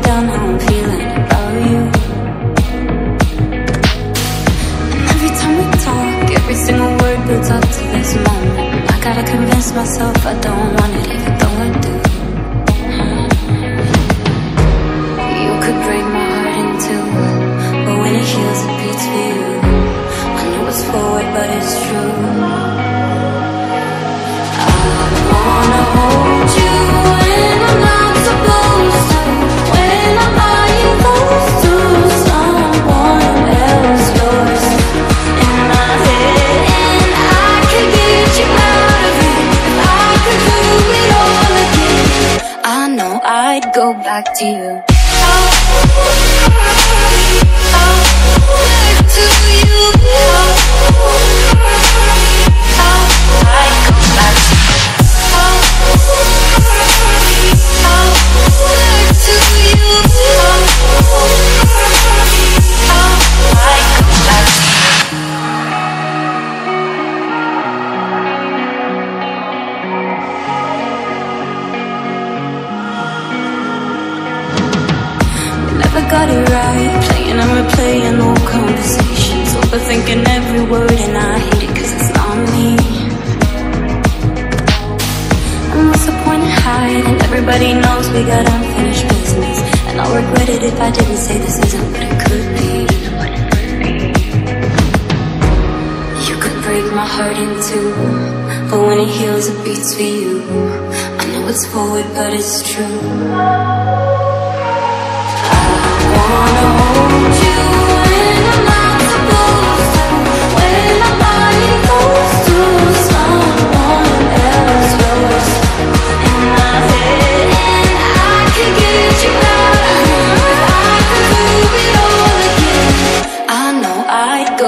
how I'm feeling about you. And every time we talk, every single word builds up to this moment. I gotta convince myself I don't want it, even though I do. Back to you. Back to you. It right, playing and replaying old conversations, overthinking every word, and I hate it 'cause it's not me. And what's the point in hiding? Everybody knows we got unfinished business, and I'll regret it if I didn't say this isn't what it could be. You could break my heart in two, but when it heals, it beats for you. I know it's forward, but it's true.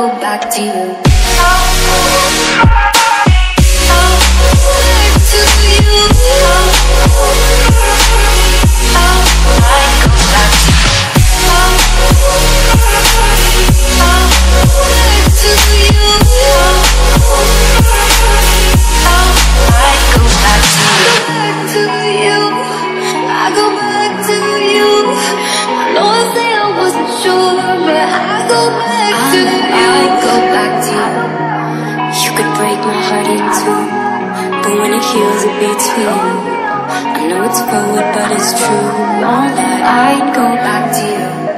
Back to you. heels are between I know it's forward but it's true. All that I'd go back to you.